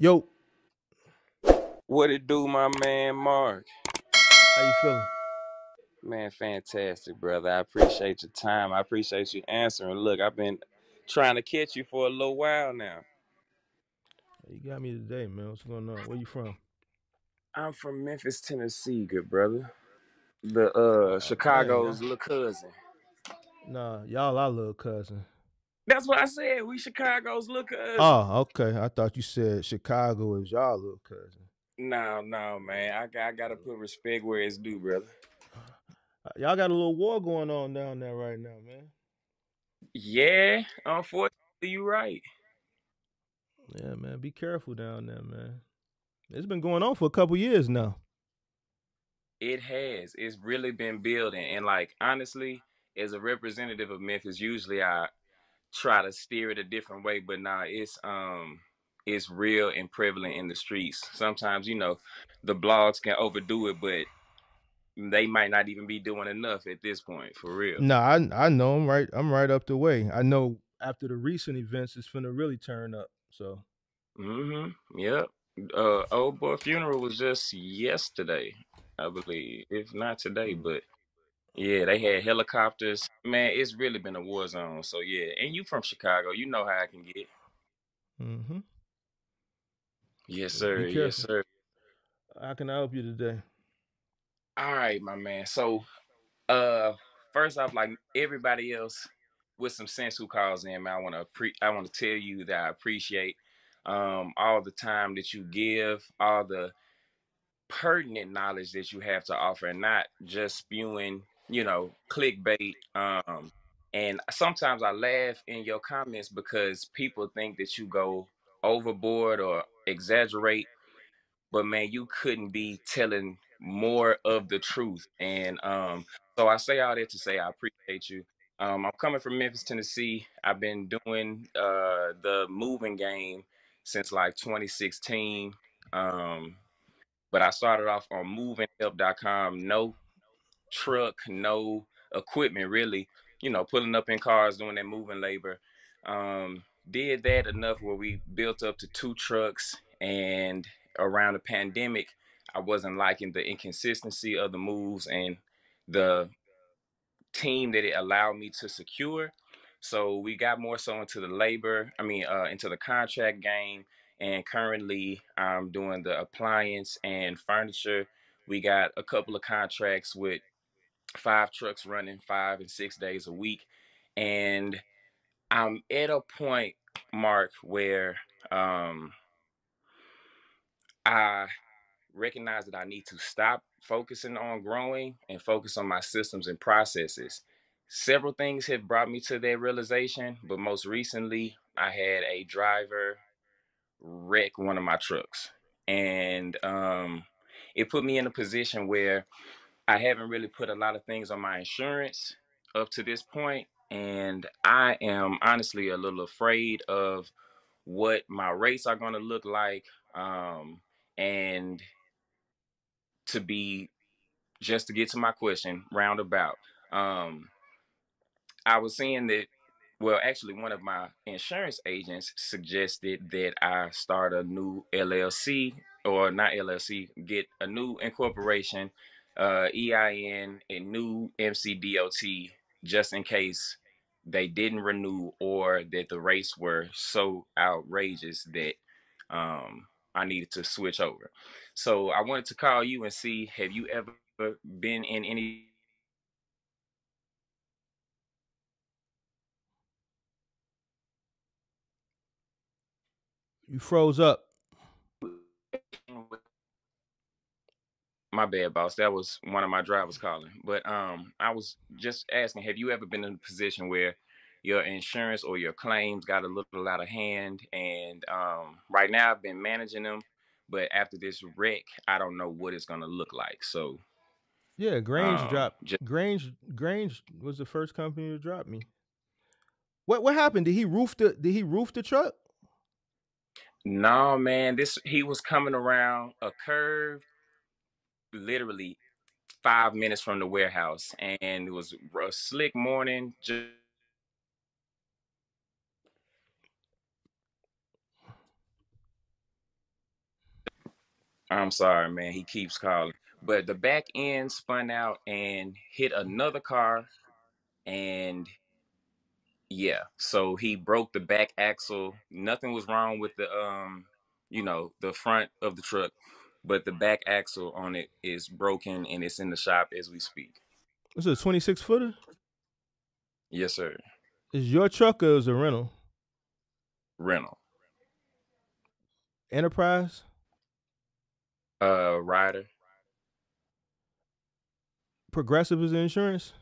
Yo, What it do, my man Mark? how you feeling? Man, fantastic, brother. I appreciate your time. I appreciate you answering. Look, I've been trying to catch you for a little while now. You got me today, man. What's going on? Where you from? I'm from Memphis, Tennessee, good brother. The uh Chicago's little cousin. Nah, y'all our little cousin. That's what I said. We Chicago's little cousin. Oh, okay. I thought you said Chicago is y'all little cousin. No, no, man. I, got- I gotta put respect where it's due, brother. Y'all got a little war going on down there right now, man. Yeah, unfortunately, you're right. Yeah, man. Be careful down there, man. It's been going on for a couple years now. It has. It's really been building. And like honestly, as a representative of Memphis, usually I try to steer it a different way, but nah, it's um it's real and prevalent in the streets. Sometimes, you know, the blogs can overdo it, but they might not even be doing enough at this point, for real. Nah, I I know I'm right. I'm right up the way. I know after the recent events, it's gonna really turn up. So Mm-hmm. Yep. Uh old boy funeral was just yesterday, I believe. If not today, mm, but yeah, they had helicopters. Man, it's really been a war zone. So yeah, and you from Chicago, you know how I can get. mm-hmm. Yes, sir. Yes, sir. How can I help you today? All right, my man. So uh first off, like everybody else with some sense who calls in, man, I wanna pre I wanna tell you that I appreciate um all the time that you give, all the pertinent knowledge that you have to offer and not just spewing, you know, clickbait. Um, and sometimes I laugh in your comments because people think that you go overboard or exaggerate, but man, you couldn't be telling more of the truth. And um, so I say all that to say I appreciate you. Um, I'm coming from Memphis, Tennessee. I've been doing uh, the moving game since like 2016. Um, but I started off on movinghelp.com. No truck, no equipment really. You know, pulling up in cars, doing that moving labor. Um, did that enough where we built up to two trucks. And around the pandemic, I wasn't liking the inconsistency of the moves and the team that it allowed me to secure. So we got more so into the labor, I mean, uh, into the contract game. And currently, I'm doing the appliance and furniture. We got a couple of contracts with five trucks running five and six days a week. And I'm at a point, Mark, where um, I recognize that I need to stop focusing on growing and focus on my systems and processes. Several things have brought me to that realization, but most recently, I had a driver wreck one of my trucks. And um, it put me in a position where I haven't really put a lot of things on my insurance up to this point, And I am honestly a little afraid of what my rates are going to look like. Um, and to be just to get to my question roundabout um i was seeing that well actually one of my insurance agents suggested that i start a new llc or not llc get a new incorporation uh ein a new mcdot just in case they didn't renew or that the rates were so outrageous that um i needed to switch over so i wanted to call you and see have you ever been in any You froze up. My bad boss that was one of my drivers calling but um i was just asking have you ever been in a position where your insurance or your claims got a little out of hand and um right now i've been managing them but after this wreck i don't know what it's going to look like so Yeah, Grange um dropped. just Grange Grange was the first company to drop me. What what happened? Did he roof the Did he roof the truck? no man this he was coming around a curve literally five minutes from the warehouse and it was a slick morning just I'm sorry, man. He keeps calling. But the back end spun out and hit another car and yeah, so he broke the back axle. Nothing was wrong with the um, you know, the front of the truck, but the back axle on it is broken and it's in the shop as we speak. Is a 26 footer. Yes, sir. Is your truck or is it a rental? Rental. Enterprise. Uh, Ryder. Progressive is the insurance.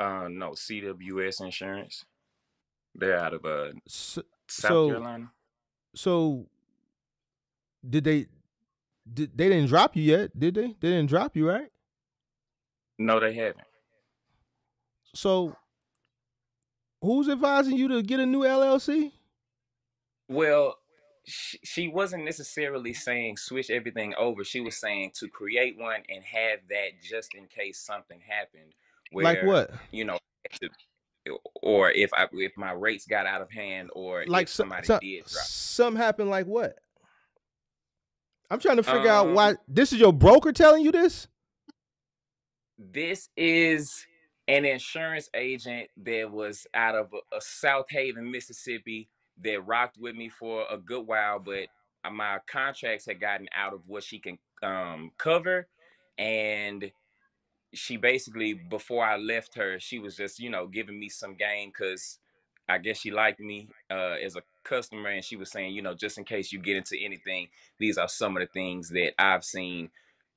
Uh, no, CWS Insurance. They're out of uh So, South so, Carolina. so did they? Did they didn't drop you yet? Did they? They didn't drop you, right? No, they haven't. So, who's advising you to get a new LLC? Well, she, she wasn't necessarily saying switch everything over. She was saying to create one and have that just in case something happened. Where, Like what? You know, or if I if my rates got out of hand, or Like somebody so- did drop. something happened. Like what? I'm trying to figure out Um, why. This is your broker telling you this. This is an insurance agent that was out of a, a Southaven, Mississippi, that rocked with me for a good while, but uh, my contracts had gotten out of what she can um, cover, and she basically before I left her, she was just you know giving me some game because I guess she liked me uh, as a customer, and she was saying you know just in case you get into anything, these are some of the things that I've seen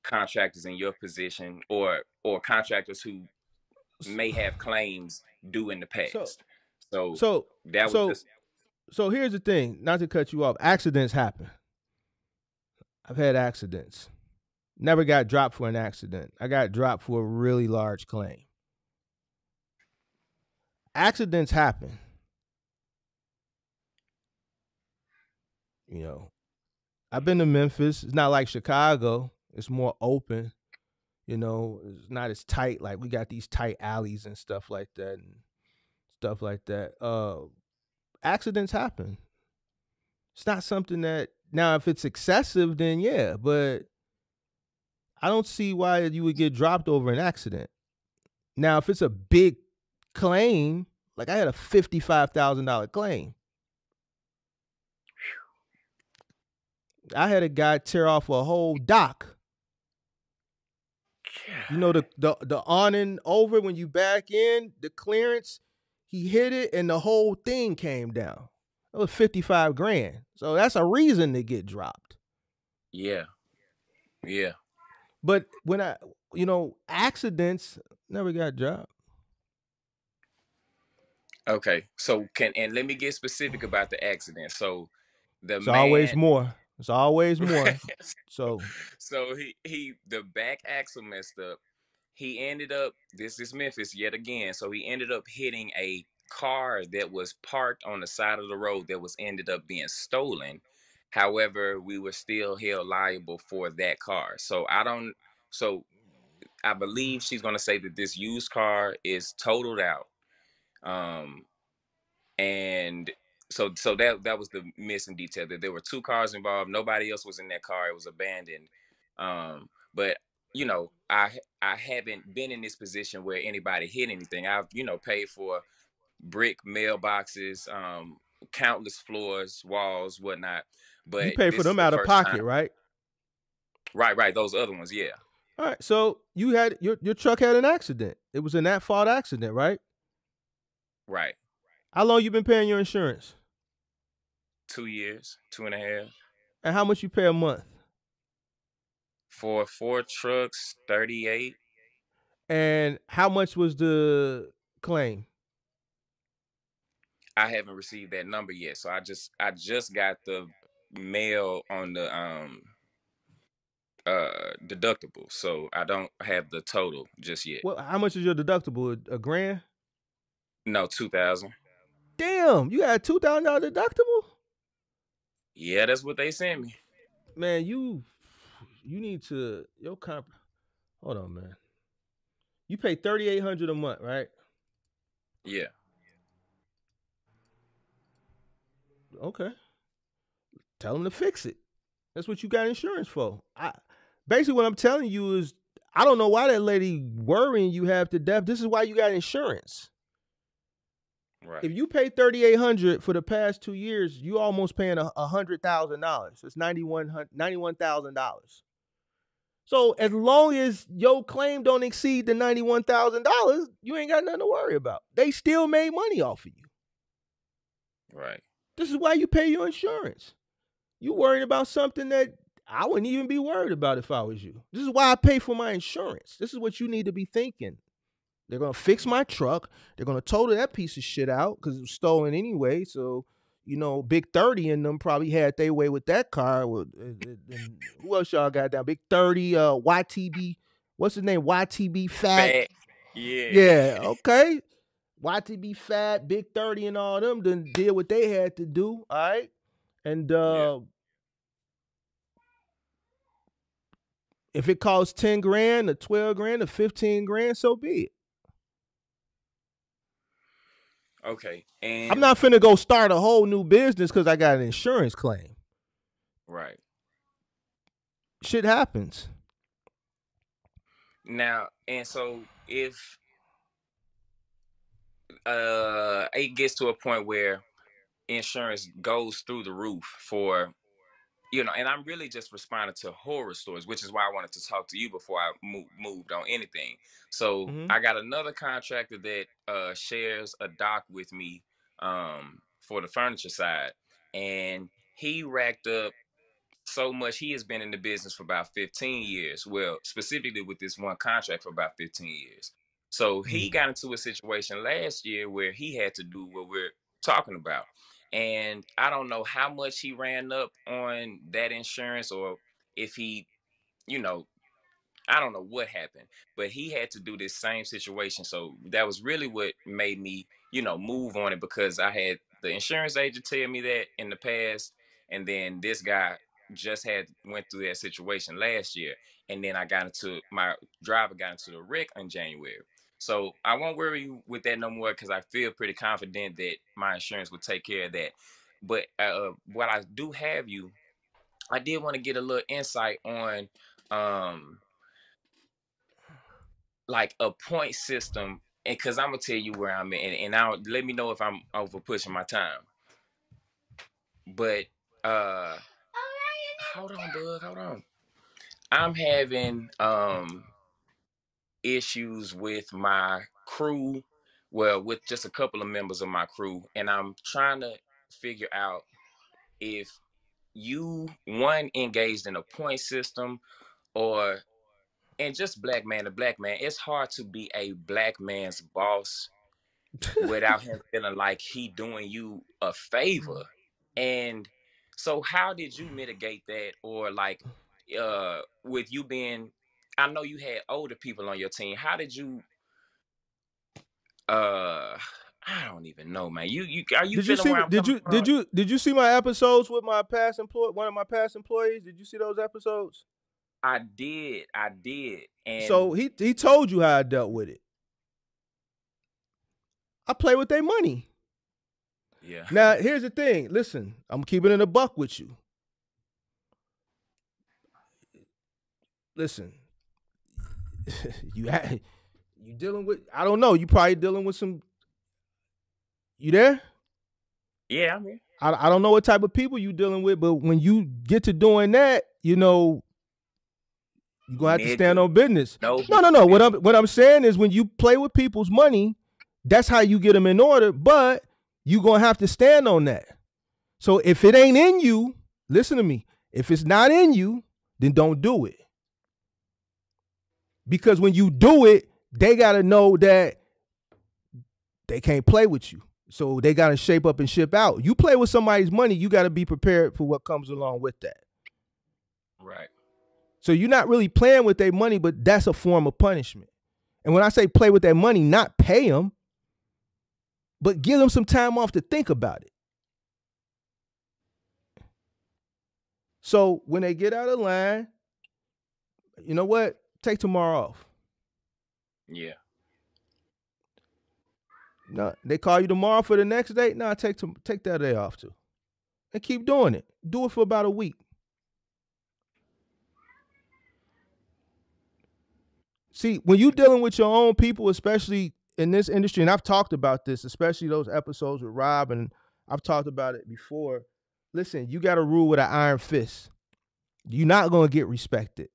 contractors in your position or or contractors who may have claims do in the past. So, So, that was so, just so here's the thing. Not to cut you off. Accidents happen. I've had accidents. Never got dropped for an accident. I got dropped for a really large claim. Accidents happen. You know, I've been to Memphis. It's not like Chicago. It's more open. You know, it's not as tight. Like we got these tight alleys and stuff like that and stuff like that. Uh accidents happen. It's not something that now if it's excessive, then yeah, but I don't see why you would get dropped over an accident. Now, if it's a big claim, like I had a fifty-five thousand dollar claim. I had a guy tear off a whole dock. You know the the the on and over when you back in the clearance, he hit it and the whole thing came down. That was fifty five grand. So that's a reason to get dropped. yeah, yeah. But when I, you know, accidents never got dropped. Okay, so can and let me get specific about the accident. So the It's man, always more. It's always more. So so he he the back axle messed up. He ended up this is Memphis yet again. So he ended up hitting a car that was parked on the side of the road that was ended up being stolen. However, we were still held liable for that car. So I don't so I believe she's gonna say that this used car is totaled out. Um and so so that that was the missing detail that there were two cars involved nobody else was in that car it was abandoned um but you know i i haven't been in this position where anybody hit anything i've you know paid for brick mailboxes um countless floors walls whatnot but you pay for them the out of pocket, time- right? right right those other ones yeah All right. So you had your your truck had an accident. It was an at fault accident, right? right How long you been paying your insurance? two years two and a half And how much you pay a month? for four trucks 38 And how much was the claim? I haven't received that number yet. So I just I just got the mail on the um uh deductible. So I don't have the total just yet. Well, How much is your deductible? A, a grand? No, two thousand. Damn, you had two thousand dollar deductible. Yeah, that's what they sent me. Man, you you need to your comp. Hold on, man. You pay thirty eight hundred a month, right? Yeah. Okay. Tell them to fix it. That's what you got insurance for. I basically what I'm telling you is I don't know why that lady worrying you have to death. This is why you got insurance. Right. If you pay thirty eight hundred for the past two years, you almost paying a, hundred thousand dollars. It's ninety one ninety one thousand dollars. So as long as your claim don't exceed the ninety one thousand dollars, you ain't got nothing to worry about. They still made money off of you. right. This is why you pay your insurance. You worried about something that I wouldn't even be worried about if I was you. This is why I pay for my insurance. This is what you need to be thinking. They're gonna fix my truck. They're gonna total that piece of shit out because it was stolen anyway. So, you know, Big Thirty in them probably had their way with that car. With, uh, who else y'all got down? Big Thirty, uh, YTB. What's his name? YTB Fatt. Fat. Yeah. Yeah, okay. YTB Fatt, Big 30 and all them done did what they had to do, all right? And uh if it costs 10 grand or 12 grand or 15 grand, so be it. Okay. And I'm not finna go start a whole new business because I got an insurance claim. right. Shit happens. Now, and so if uh it gets to a point where insurance goes through the roof for you know, and I'm really just responding to horror stories, which is why I wanted to talk to you before I mo- moved on anything. So Mhm. I got another contractor that uh, shares a dock with me um, for the furniture side, and he racked up so much. He has been in the business for about 15 years. Well, specifically with this one contract for about 15 years. So he got into a situation last year where he had to do what we're talking about and I don't know how much he ran up on that insurance or if he, you know, I don't know what happened, but he had to do this same situation. So that was really what made me, you know, move on it because I had the insurance agent tell me that in the past, and then this guy just had went through that situation last year, and then I got into my driver got into the wreck in January. So I won't worry you with that no more because I feel pretty confident that my insurance will take care of that. But uh, what I do have you, I did want to get a little insight on um like a point system and because i'm gonna tell you where i'm at and, and i'll let me know if i'm over pushing my time but uh hold on bug hold on i'm having um issues with my crew well with just a couple of members of my crew and i'm trying to figure out if you one engaged in a point system or and just black man to black man it's hard to be a black man's boss without him feeling like he doing you a favor and so how did you mitigate that or like uh with you being i know you had older people on your team how did you uh i don't even know man you you are you did you see did you from? did you did you see my episodes with my past employee one of my past employees? Did you see those episodes? i did i did and So he he told you how I dealt with it. I play with their money. yeah Now, here's the thing. Listen, I'm keeping it a buck with you. Listen, you ha- you dealing with I don't know. You probably dealing with some. You there? yeah i'm here I I don't know what type of people you dealing with, but when you get to doing that, you know, you gonna have to stand on business. no No, no, no. What I'm what I'm saying is when you play with people's money, that's how you get them in order. But you gonna have to stand on that. So if it ain't in you, listen to me. If it's not in you, then don't do it. Because when you do it, they gotta know that they can't play with you. So they gotta shape up and ship out. You play with somebody's money, you gotta be prepared for what comes along with that. right So you're not really playing with their money, but that's a form of punishment. And when I say play with their money, not pay them, but give them some time off to think about it. So when they get out of line, you know what? take tomorrow off. Yeah. No, they call you tomorrow for the next day. No, take to, take that day off too, and keep doing it. Do it for about a week. See, when you're dealing with your own people, especially in this industry, and I've talked about this, especially those episodes with Rob, and I've talked about it before. Listen, you got to rule with an iron fist. You're not going to get respected.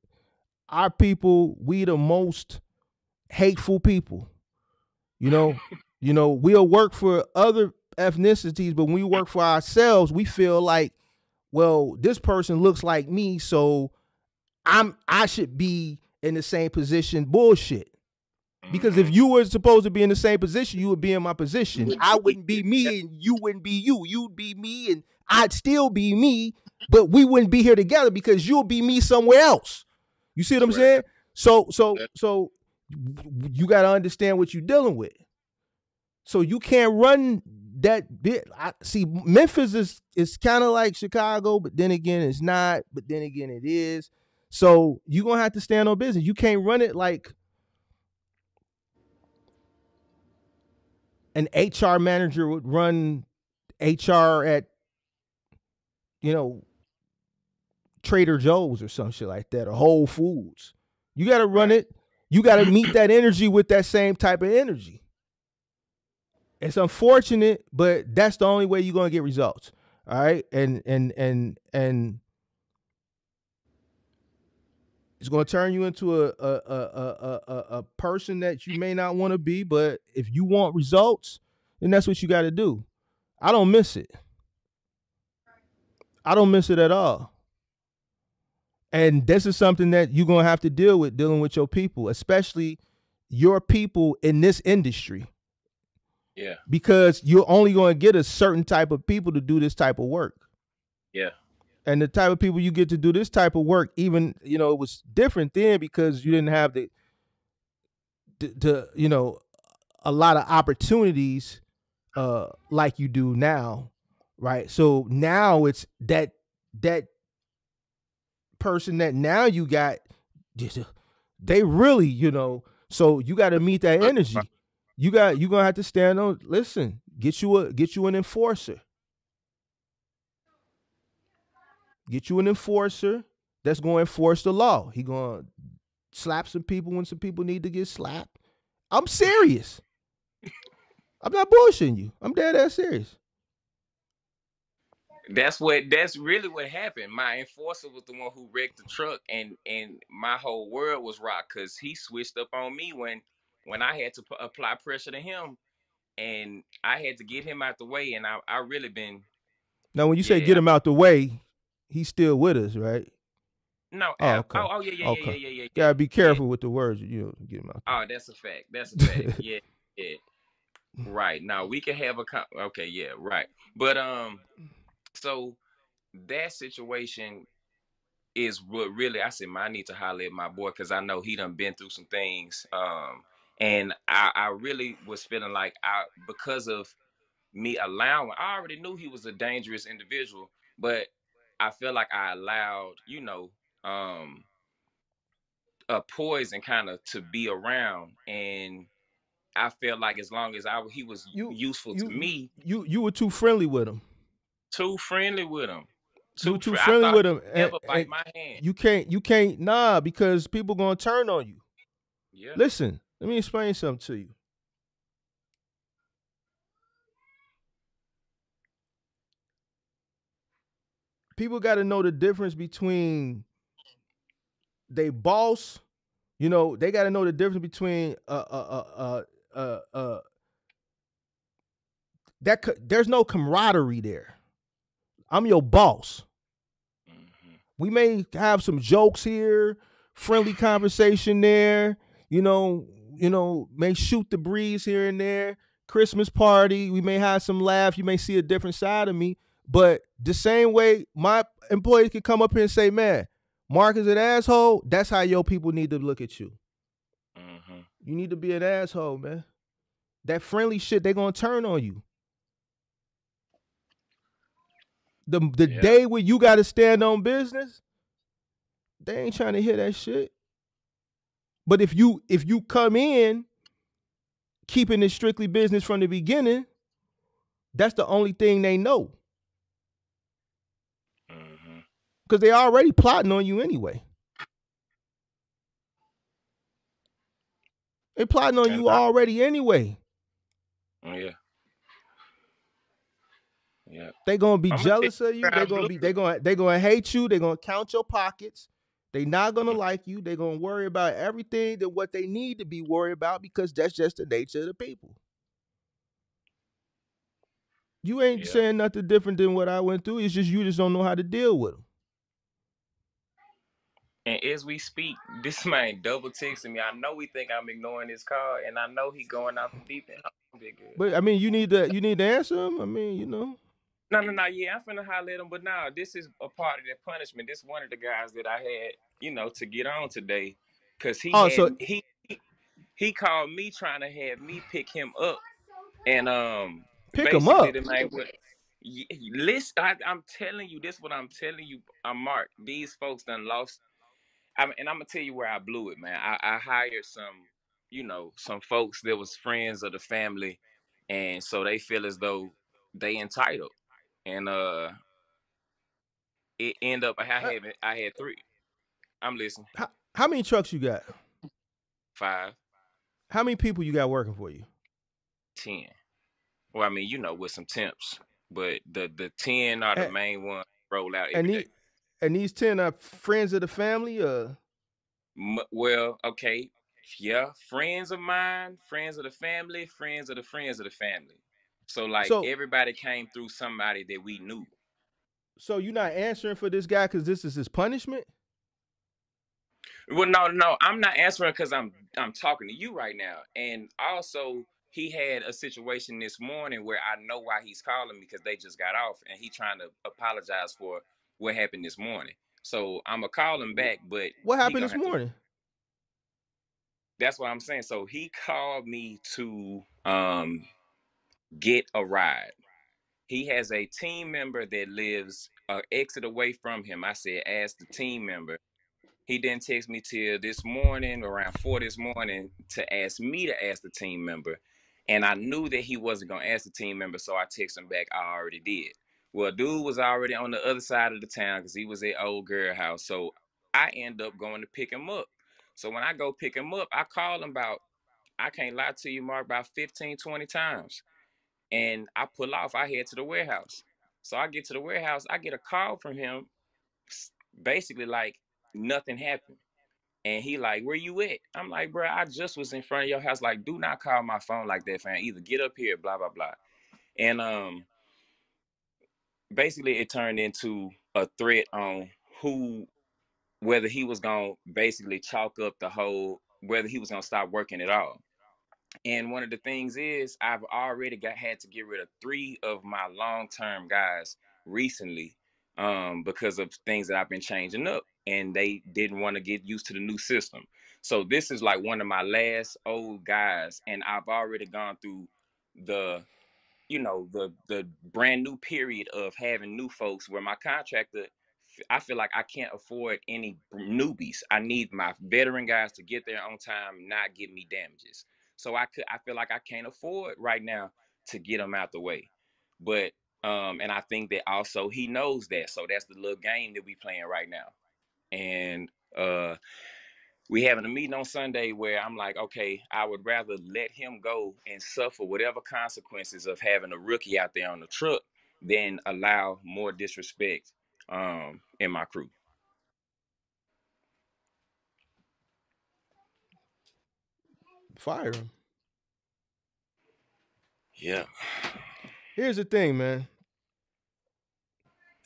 Our people, we the most hateful people. You know, you know, we'll work for other ethnicities, but when we work for ourselves, we feel like, well, this person looks like me, so I'm I should be in the same position. Bullshit. Because if Mhm. you were supposed to be in the same position, you would be in my position. I wouldn't be me and you wouldn't be you. You'd be me and I'd still be me, but we wouldn't be here together because you'll be me somewhere else. You see what I'm Right. saying? So so so you got to understand what you're dealing with. So you can't run that bit. I see Memphis is is kind of like Chicago, but then again it's not, but then again it is. So you're gonna have to stand on business. You can't run it like an HR manager would run HR at you know Trader Joe's or some shit like that or Whole Foods. You got to run it. You got to meet that energy with that same type of energy. It's unfortunate, but that's the only way you're going to get results. All right? And and and and it's going to turn you into a a a a a, a- a person that you may not want to be, but if you want results, then that's what you got to do. I don't miss it. I don't miss it at all. And this is something that you're gonna have to deal with dealing with your people, especially your people in this industry, Yeah. because you're only gonna get a certain type of people to do this type of work. Yeah. And the type of people you get to do this type of work, even you know, it was different then because you didn't have the the, the you know a lot of opportunities uh like you do now right so now it's that that person that now you got they really you know so you got to meet that energy. you got you gonna have to stand on listen get you a get you an enforcer. Get you an enforcer that's going to enforce the law. He going to slap some people when some people need to get slapped. I'm serious. I'm not bullshitting you. I'm dead ass serious That's what that's really what happened. My enforcer was the one who wrecked the truck and and my whole world was rocked cuz he switched up on me when when I had to p- apply pressure to him and I had to get him out the way and I I really been now when you say get him out the way he's still with us right no Oh, oh, okay. oh, oh yeah yeah, yeah Okay. yeah yeah yeah yeah gotta be careful with the words you know get him out Oh, that's a fact. That's a fact. yeah, yeah. Right. Now we can have a con- okay, yeah, right. But um so that situation is what really I said, man, I need to holler at my boy because I know he done been through some things. Um and I, I really was feeling like I because of me allowing I already knew he was a dangerous individual, but I feel like I allowed, you know, um a poison kind of to be around and I felt like as long as I he was You- useful you- to me, you you were too friendly with him too friendly with him. were too fri- friendly with he'd him and- bite and my hand. you can't you can't nah because people gonna turn on you yeah. listen let me explain something to you people got to know the difference between they boss you know they got to know the difference between uh uh uh uh uh, uh that co- there's no camaraderie there i'm your boss Mhm. we may have some jokes here, friendly conversation there, you know, you know, may shoot the breeze here and there. Christmas party, we may have some laugh, you may see a different side of me, but the same way my employees can come up here and say, "Man, Mark is an asshole." That's how your people need to look at you. Mhm. You need to be an asshole, man. That friendly shit, they gonna turn on you. The the Yeah. day where you gotta stand on business, they ain't trying to hear that shit. But if you if you come in keeping it strictly business from the beginning, that's the only thing they know. Mhm. Because they already plotting on you anyway. They plotting on And you I- already anyway. Yeah. Yeah. They gonna be I'ma jealous of you. They gonna be. They gonna. They gonna hate you. They gonna count your pockets. They not gonna like you. They gonna worry about everything that what they need to be worried about because that's just the nature of the people. You ain't Yeah. saying nothing different than what I went through. It's just you just don't know how to deal with them. And as we speak, this man double texting me. I know he think I'm ignoring his call, and I know he going out the deep end. I'm. But I mean, you need to. You need to answer him. I mean, you know. No, no, no. Yeah, I'm finna holler at him, but now this is a part of that punishment. This one of the guys that I had, you know, to get on today, cause he Oh, had, so- he, he called me trying to have me pick him up, and um, pick him up? The listen, I, I'm telling you, this what I'm telling you, I'm Mark. These folks done lost. I mean, and I'm gonna tell you where I blew it, man. I, I hired some, you know, some folks that was friends of the family, and so they feel as though they entitled, and uh, it end up I had I had three. I'm listening. How, how many trucks you got? Five, How many people you got working for you? ten. Well, I mean, you know, with some temps, but the the ten are the And- main one roll out And every the, day. and these ten are friends of the family. Uh, M- Well, okay, yeah, friends of mine, friends of the family, friends of the friends of the family. So like So- everybody came through somebody that we knew. so you're not answering for this guy because this is his punishment? Well, no, no, I'm not answering because I'm I'm talking to you right now, and also he had a situation this morning where I know why he's calling me because they just got off, and he trying to apologize for what happened this morning. So I'm gonna call him back, but What happened this have to- morning? that's what I'm saying. So he called me to um get a ride. He has a team member that lives uh, exit away from him. I said, ask the team member. He didn't text me till this morning, around four this morning, to ask me to ask the team member. And I knew that he wasn't gonna ask the team member, so I texted him back. I already did. Well, dude was already on the other side of the town because he was at old girl house. So I end up going to pick him up. So when I go pick him up, I call him about, I can't lie to you, Mark, about 15, 20 times. And I pull off, I head to the warehouse. So I get to the warehouse, I get a call from him, basically like nothing happened. And he like, where you at? I'm like, bro, I just was in front of your house. Like, do not call my phone like that, fam. Either get up here, blah, blah, blah. And um basically it turned into a threat on who whether he was gonna basically chalk up the whole whether he was gonna stop working at all. And one of the things is I've already got had to get rid of three of my long term guys recently um, because of things that I've been changing up, and they didn't want to get used to the new system. So this is like one of my last old guys, and I've already gone through the you know the the brand new period of having new folks where my contractor I feel like I can't afford any newbies. I need my veteran guys to get there on time, not give me damages. So I could I feel like I can't afford right now to get him out the way. But um and I think that also he knows that. So that's the little game that we playing right now. And uh we having a meeting on Sunday where I'm like, okay, I would rather let him go and suffer whatever consequences of having a rookie out there on the truck than allow more disrespect um in my crew. Fire him. Yeah. Here's the thing, man.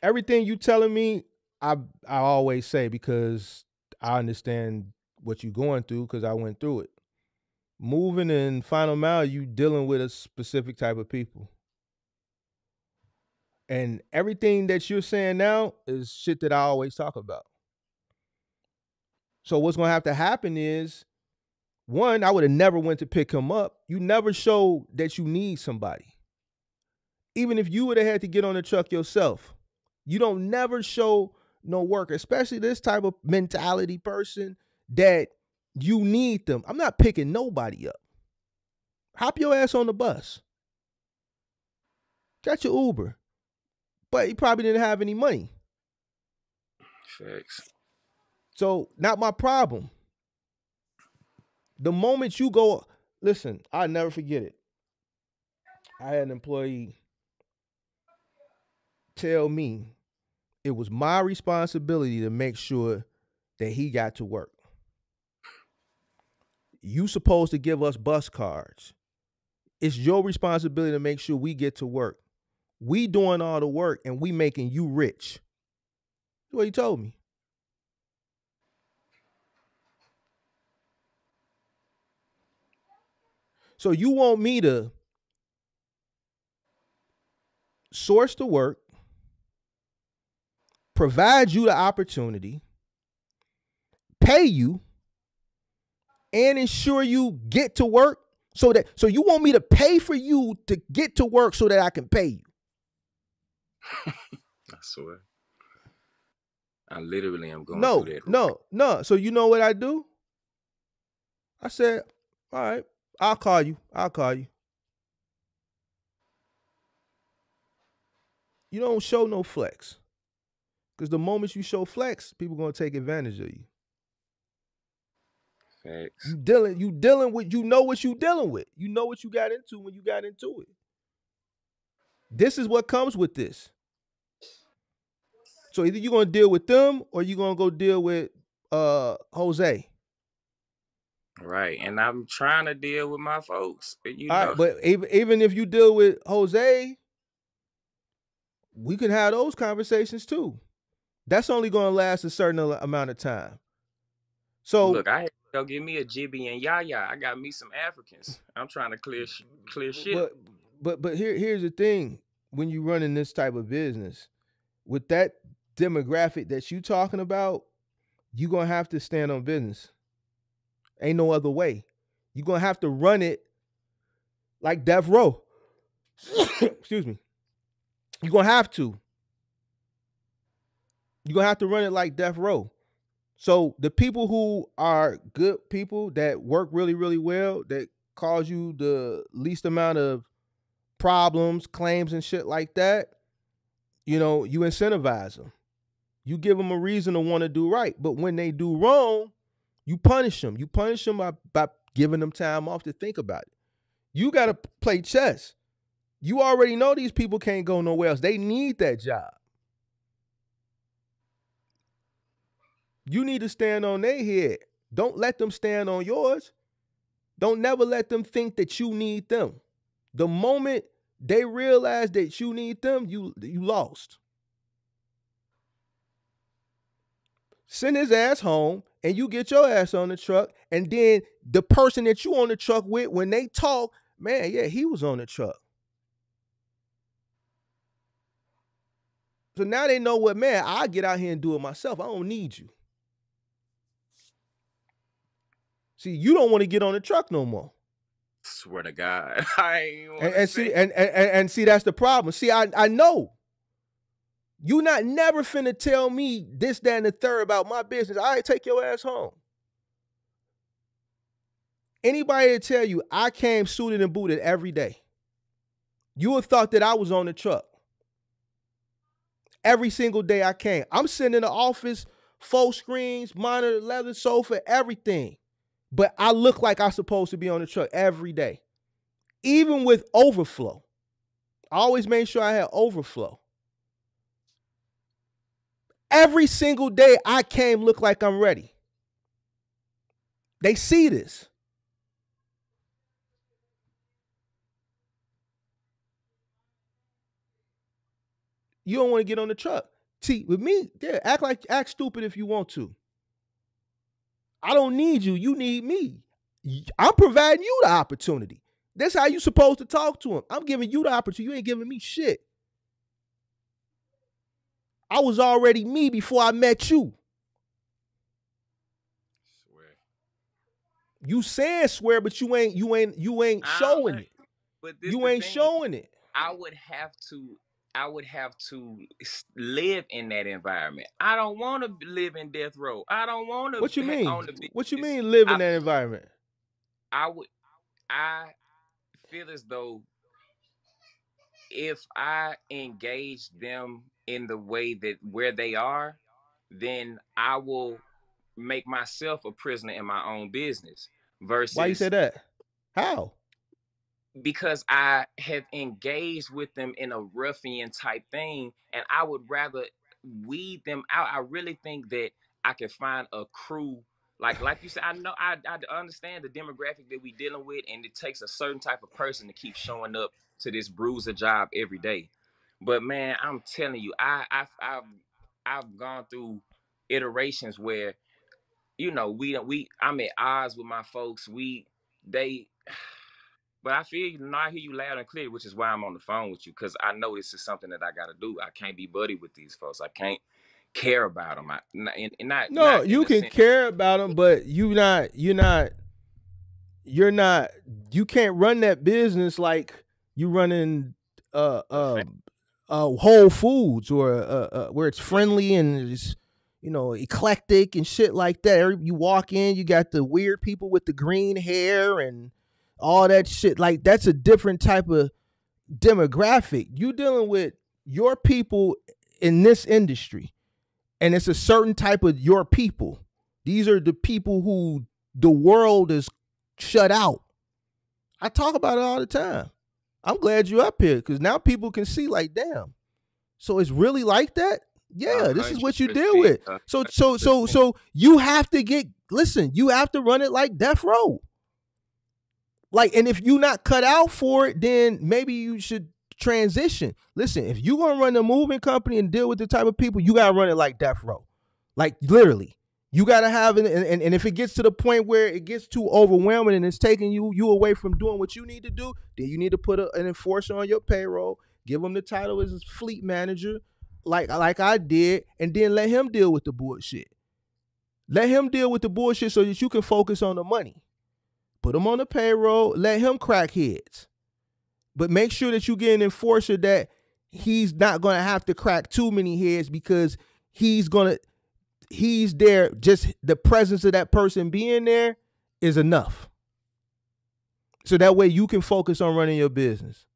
Everything you telling me, I I always say because I understand what you're going through because I went through it. Moving in final mile, you dealing with a specific type of people. And everything that you're saying now is shit that I always talk about. So what's gonna have to happen is one, I would have never went to pick him up. You never show that you need somebody. Even if you would have had to get on the truck yourself, you don't never show no work, especially this type of mentality person that you need them. I'm not picking nobody up. Hop your ass on the bus. Got your Uber. But he probably didn't have any money. Facts. So not my problem. The moment you go, listen, I never forget it. I had an employee tell me it was my responsibility to make sure that he got to work. You supposed to give us bus cards. It's your responsibility to make sure we get to work. We doing all the work and we making you rich. What he told me. So you want me to source the work, provide you the opportunity, pay you, and ensure you get to work so that so you want me to pay for you to get to work so that I can pay you. I swear. I literally am going no, through that. No, no. So you know what I do? I said, all right, I'll call you. I'll call you. You don't show no flex. Because the moment you show flex, people gonna take advantage of you. Facts. You dealing, you dealing with, you know what you dealing with. You know what you got into when you got into it. This is what comes with this. So either you're gonna deal with them or you're gonna go deal with uh Jose. Right. And I'm trying to deal with my folks. Uh, but You All know. right, but even even if you deal with Jose, we can have those conversations too. That's only gonna last a certain amount of time. So Look, I to go get me a Jibby and Yaya. I got me some Africans. I'm trying to clear clear shit. But but but here here's the thing: when you running this type of business, with that demographic that you're talking about, you're gonna have to stand on business. Ain't no other way. You're gonna have to run it like Death Row. Excuse me. You're gonna have to. You're gonna have to run it like Death Row. So the people who are good people that work really, really well, that cause you the least amount of problems, claims, and shit like that, you know, you incentivize them. You give them a reason to want to do right. But when they do wrong, you punish them. You punish them by, by giving them time off to think about it. You got to play chess. You already know these people can't go nowhere else. They need that job. You need to stand on their head. Don't let them stand on yours. Don't never let them think that you need them. The moment they realize that you need them, you you lost. Send his ass home and you get your ass on the truck. And then the person that you on the truck with, when they talk, man, yeah, he was on the truck. So now they know what, man, I get out here and do it myself. I don't need you. See, you don't want to get on the truck no more. Swear to God, I ain't And, and see, and, and and and see, that's the problem. See, I I know. You not never finna tell me this, that, and the third about my business. All right, take your ass home. Anybody to tell you I came suited and booted every day, you would thought that I was on the truck. Every single day I came. I'm sitting in the office, full screens, monitor, leather sofa, everything. But I look like I'm supposed to be on the truck every day. Even with overflow. I always made sure I had overflow. Every single day I came look like I'm ready. They see this. You don't want to get on the truck. See, with me, yeah, act like act stupid if you want to. I don't need you. You need me. I'm providing you the opportunity. That's how you supposed to talk to him. I'm giving you the opportunity. You ain't giving me shit. I was already me before I met you. Swear. You saying swear, but you ain't you ain't you ain't I- showing it. But You ain't thing. showing it. I would have to I would have to live in that environment. I don't want to live in death row. I don't want to. What you mean? What you mean live in I- that environment? I would. I feel as though if I engage them in the way that where they are, then I will make myself a prisoner in my own business. versus Why you say that? How? because I have engaged with them in a ruffian type thing, and I would rather weed them out. I really think that I can find a crew like like you said. I know I, I understand the demographic that we dealing with, and it takes a certain type of person to keep showing up to this bruiser job every day. But man, I'm telling you, I I've I've, I've gone through iterations where you know we we I'm at odds with my folks. We they but I feel you, I hear you loud and clear, which is why I'm on the phone with you, because I know this is something that I got to do. I can't be buddy with these folks. I can't care about them. I, and, and not no, not you can sense. care about them, but you not you're not you're not you can't run that business like you running uh uh, uh Whole Foods or uh, uh, where it's friendly and it's you know eclectic and shit like that. You walk in, you got the weird people with the green hair and all that shit. Like that's a different type of demographic. You dealing with your people in this industry, and it's a certain type of your people. These are the people who the world is shut out. I talk about it all the time. I'm glad you're up here because now people can see, like, damn. So it's really like that? Yeah, this is what you deal with. So so so so you have to get listen, you have to run it like death row. Like, and if you're not cut out for it, then maybe you should transition. Listen, if you gonna run a moving company and deal with the type of people, you gotta run it like death row. Like literally. You gotta have it, and, and, and if it gets to the point where it gets too overwhelming and it's taking you you away from doing what you need to do, then you need to put a, an enforcer on your payroll, give him the title as fleet manager, like like I did, and then let him deal with the bullshit. Let him deal with the bullshit so that you can focus on the money. Put him on the payroll. Let him crack heads. But make sure that you get an enforcer that he's not to have to crack too many heads because he's to he's there just the presence of that person being there is enough. So that way you can focus on running your business.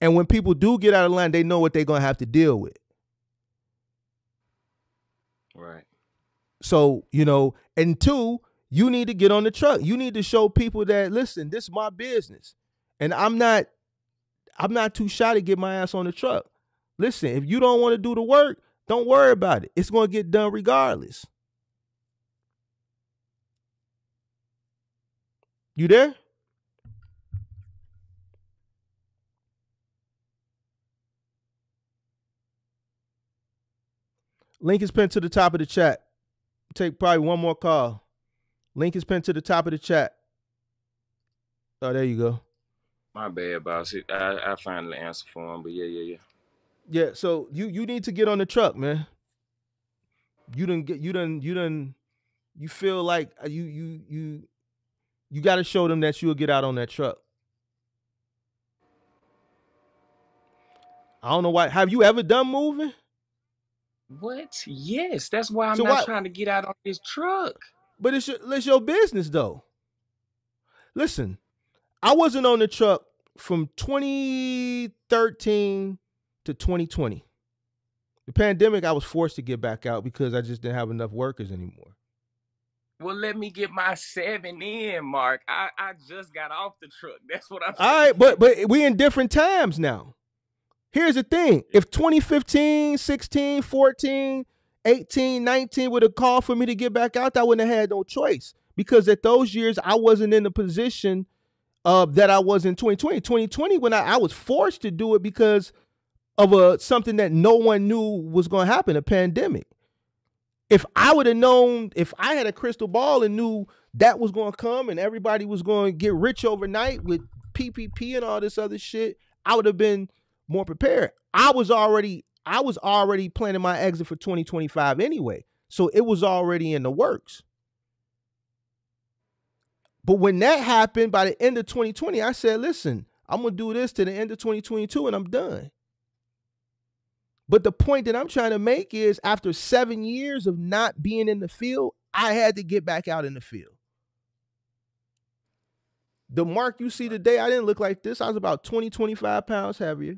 And when people do get out of line, they know what they're going to have to deal with. Right. So, you know, and two, you need to get on the truck. You need to show people that listen, this is my business. And I'm not I'm not too shy to get my ass on the truck. Listen, if you don't want to do the work, don't worry about it. It's going to get done regardless. You there? Link is pinned to the top of the chat. Take probably one more call. Link is pinned to the top of the chat. Oh, there you go. My bad, boss. I I finally answered for him, but yeah, yeah, yeah. Yeah, so you you need to get on the truck, man. You didn't get you didn't you didn't you feel like uh, you you you you got to show them that you'll get out on that truck. I don't know why. Have you ever done moving? What? Yes, that's why I'm so not why, trying to get out on this truck. But it's your, it's your business though. Listen, I wasn't on the truck from 2013 to 2020. The pandemic, I was forced to get back out because I just didn't have enough workers anymore. Well, let me get my seven in, Mark. I, I just got off the truck. That's what I'm saying. All right, but but we in different times now. Here's the thing. If 2015, 16, 14, 18, 19 would have called for me to get back out, I wouldn't have had no choice because at those years I wasn't in the position uh, that I was in 2020. 2020 when I, I was forced to do it because of a something that no one knew was going to happen, a pandemic. If I would have known, if I had a crystal ball and knew that was going to come and everybody was going to get rich overnight with PPP and all this other shit, I would have been more prepared. I was already I was already planning my exit for 2025 anyway. So it was already in the works. But when that happened by the end of 2020, I said, listen, I'm going to do this to the end of 2022 and I'm done. But the point that I'm trying to make is after seven years of not being in the field, I had to get back out in the field. The mark you see today, I didn't look like this. I was about 20, 25 pounds heavier.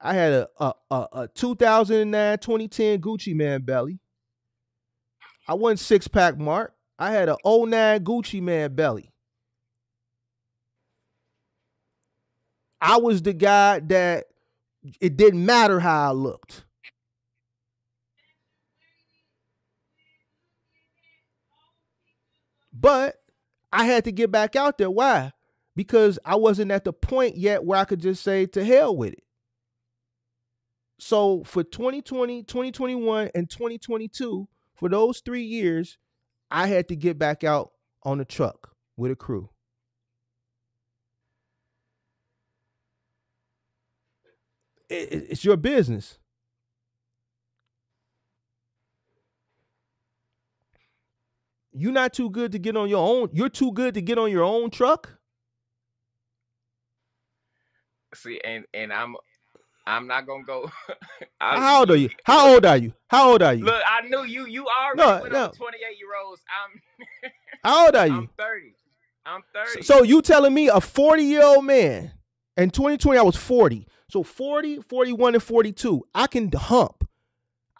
I had a a, a, a 2009 2010 Gucci Mane belly. I wasn't six pack mark. I had an 09 Gucci Mane belly. I was the guy that it didn't matter how I looked. But I had to get back out there. Why? Because I wasn't at the point yet where I could just say to hell with it. So for 2020, 2021, and 2022, for those three years, I had to get back out on the truck with a crew. It's your business. You're not too good to get on your own. You're too good to get on your own truck. See, and and I'm I'm not gonna go. I, How old are you? How old are you? How old are you? Look, I knew you. You already no, no. 28 year olds. I'm. How old are you? I'm 30. I'm 30. So, so you telling me a 40 year old man in 2020 I was 40. So 40, 41, and 42. I can hump.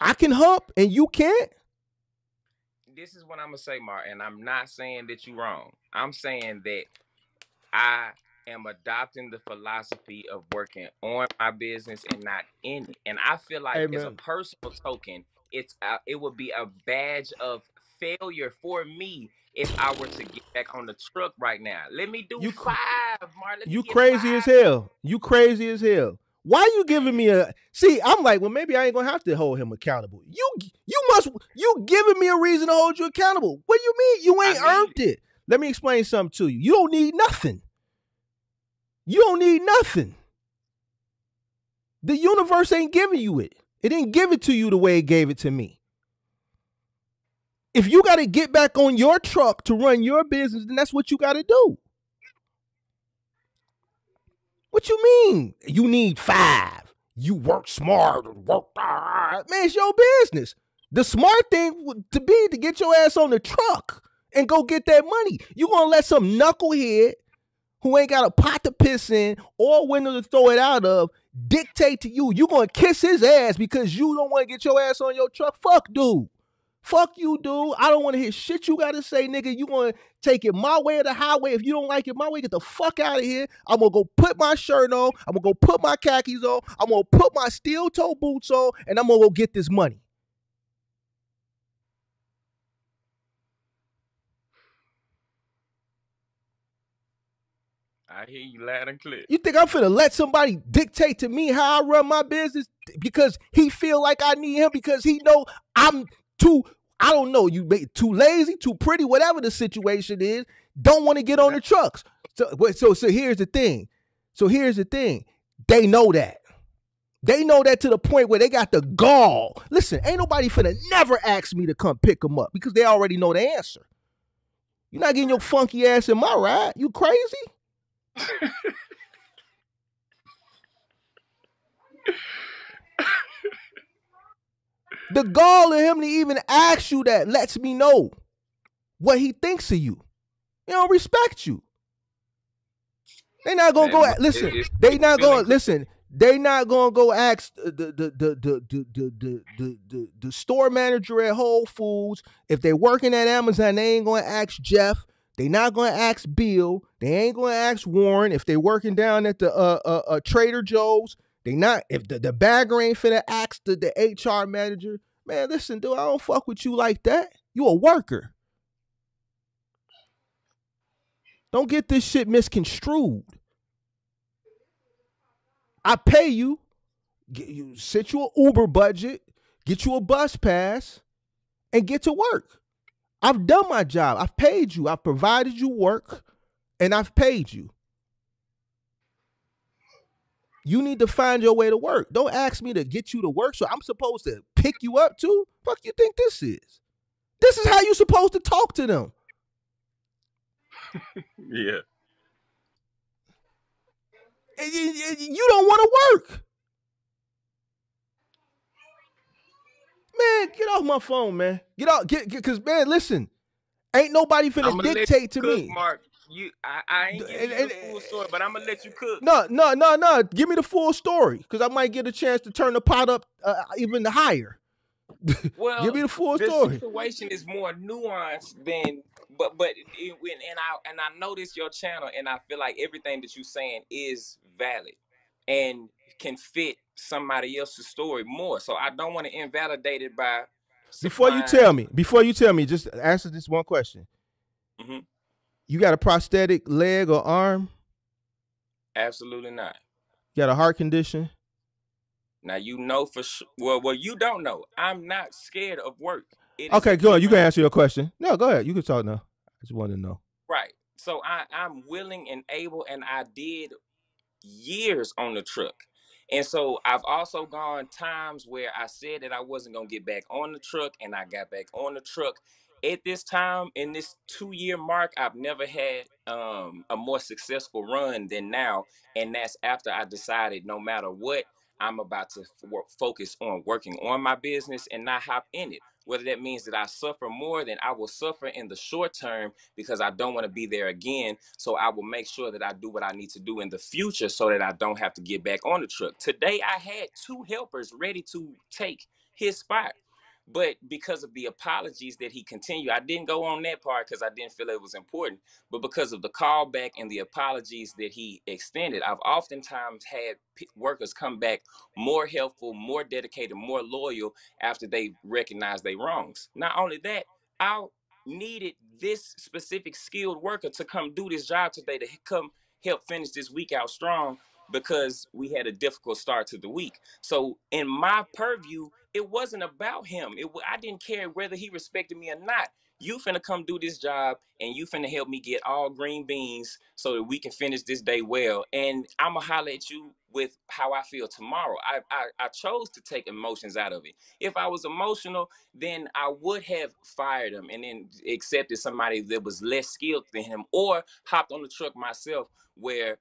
I can hump and you can't? This is what I'm gonna say, Mark, and I'm not saying that you're wrong. I'm saying that I am adopting the philosophy of working on my business and not in it. And I feel like Amen. as a personal token, it's uh, it would be a badge of failure for me if I were to get back on the truck right now. Let me do you, five, Marlon. You crazy five. as hell. You crazy as hell. Why are you giving me a see? I'm like, well, maybe I ain't gonna have to hold him accountable. You you must you giving me a reason to hold you accountable. What do you mean? You ain't I earned it. Let me explain something to you. You don't need nothing. You don't need nothing. The universe ain't giving you it. It didn't give it to you the way it gave it to me. If you got to get back on your truck to run your business, then that's what you got to do. What you mean? You need five. You work smart work hard. Man, it's your business. The smart thing to be to get your ass on the truck and go get that money. You gonna let some knucklehead who ain't got a pot to piss in or window to throw it out of dictate to you. You gonna kiss his ass because you don't want to get your ass on your truck. Fuck, dude. Fuck you, dude. I don't want to hear shit you gotta say, nigga. You gonna take it my way or the highway. If you don't like it my way, get the fuck out of here. I'm gonna go put my shirt on. I'm gonna go put my khakis on. I'm gonna put my steel toe boots on, and I'm gonna go get this money. I hear you loud and clear. You think I'm finna let somebody dictate to me how I run my business because he feel like I need him because he know I'm too I don't know, you too lazy, too pretty, whatever the situation is, don't want to get on the trucks. So so so here's the thing. So here's the thing. They know that. They know that to the point where they got the gall. Listen, ain't nobody finna never ask me to come pick them up because they already know the answer. You're not getting your funky ass in my ride. You crazy? the gall of him to even ask you that lets me know what he thinks of you. He don't respect you. They not gonna Man, go. listen, they not gonna listen. They not gonna go ask the the the the the the, the, the store manager at Whole Foods if they working at Amazon. They ain't gonna ask Jeff they not gonna ask Bill. They ain't gonna ask Warren if they working down at the uh, uh, uh Trader Joe's. They not if the, the bagger ain't finna ask the, the HR manager, man, listen, dude, I don't fuck with you like that. You a worker. Don't get this shit misconstrued. I pay you, get you set you an Uber budget, get you a bus pass, and get to work. I've done my job. I've paid you. I've provided you work and I've paid you. You need to find your way to work. Don't ask me to get you to work so I'm supposed to pick you up too. Fuck you think this is? This is how you supposed to talk to them. yeah. You don't want to work. Man, get off my phone, man. Get out, get, get, cause man, listen, ain't nobody finna dictate to cook, me. Mark, you, I, I ain't giving you the full story, but I'm gonna let you cook. No, no, no, no. Give me the full story, cause I might get a chance to turn the pot up uh, even higher. Well, give me the full the story. situation is more nuanced than but but it, when and I and I notice your channel, and I feel like everything that you're saying is valid and can fit somebody else's story more. So I don't want to invalidate it by. Before you tell me, before you tell me, just answer this one question. hmm You got a prosthetic leg or arm? Absolutely not. You got a heart condition? Now you know for sure. Well, well, you don't know. I'm not scared of work. It Okay, go on. You can answer your question. No, go ahead. You can talk now. I just want to know. Right. So I, I'm willing and able, and I did years on the truck. And so I've also gone times where I said that I wasn't gonna get back on the truck, and I got back on the truck. At this time, in this two-year mark, I've never had um, a more successful run than now, and that's after I decided no matter what, I'm about to f- focus on working on my business and not hop in it. Whether that means that I suffer more, then I will suffer in the short term because I don't want to be there again. So I will make sure that I do what I need to do in the future so that I don't have to get back on the truck. Today I had two helpers ready to take his spot. But because of the apologies that he continued, I didn't go on that part because I didn't feel it was important. But because of the callback and the apologies that he extended, I've oftentimes had p- workers come back more helpful, more dedicated, more loyal after they recognize their wrongs. Not only that, I needed this specific skilled worker to come do this job today to come help finish this week out strong because we had a difficult start to the week. So in my purview, it wasn't about him. It I didn't care whether he respected me or not. You finna come do this job and you finna help me get all green beans so that we can finish this day well. And I'ma holler at you with how I feel tomorrow. I, I I chose to take emotions out of it. If I was emotional, then I would have fired him and then accepted somebody that was less skilled than him or hopped on the truck myself where